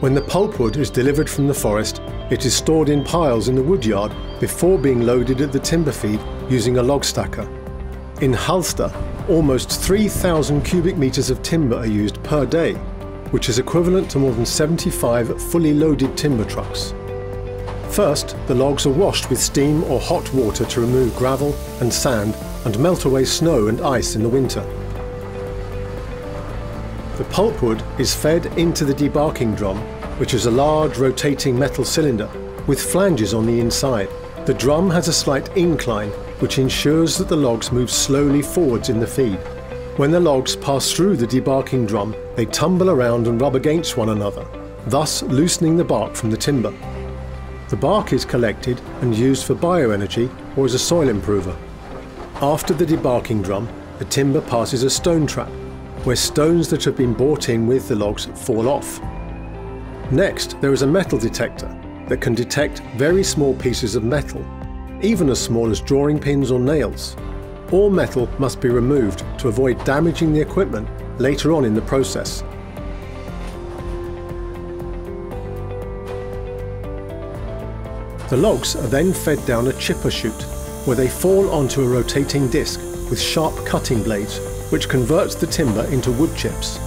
When the pulpwood is delivered from the forest, it is stored in piles in the woodyard before being loaded at the timber feed using a log stacker. In Hallsta, almost 3,000 cubic metres of timber are used per day, which is equivalent to more than 75 fully loaded timber trucks. First, the logs are washed with steam or hot water to remove gravel and sand and melt away snow and ice in the winter. The pulpwood is fed into the debarking drum, which is a large rotating metal cylinder with flanges on the inside. The drum has a slight incline, which ensures that the logs move slowly forwards in the feed. When the logs pass through the debarking drum, they tumble around and rub against one another, thus loosening the bark from the timber. The bark is collected and used for bioenergy or as a soil improver. After the debarking drum, the timber passes a stone trap, where stones that have been brought in with the logs fall off. Next, there is a metal detector that can detect very small pieces of metal, even as small as drawing pins or nails. All metal must be removed to avoid damaging the equipment later on in the process. The logs are then fed down a chipper chute, where they fall onto a rotating disc with sharp cutting blades, which converts the timber into wood chips.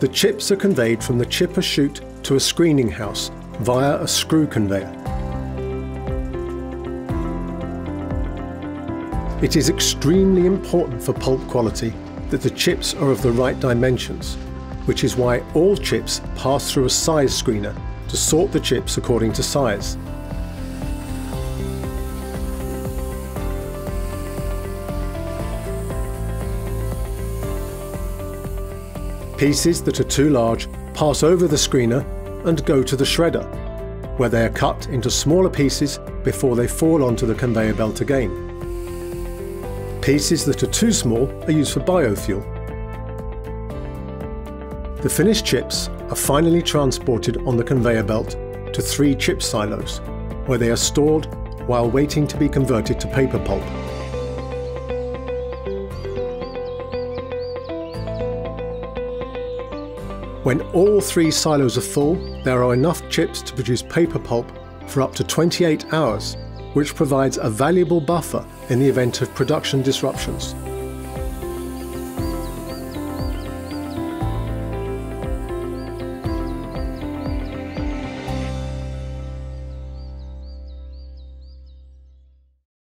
The chips are conveyed from the chipper chute to a screening house via a screw conveyor. It is extremely important for pulp quality that the chips are of the right dimensions, which is why all chips pass through a size screener to sort the chips according to size. Pieces that are too large pass over the screener and go to the shredder, where they are cut into smaller pieces before they fall onto the conveyor belt again. Pieces that are too small are used for biofuel. The finished chips are finally transported on the conveyor belt to three chip silos, where they are stored while waiting to be converted to paper pulp. When all three silos are full, there are enough chips to produce paper pulp for up to 28 hours, which provides a valuable buffer in the event of production disruptions.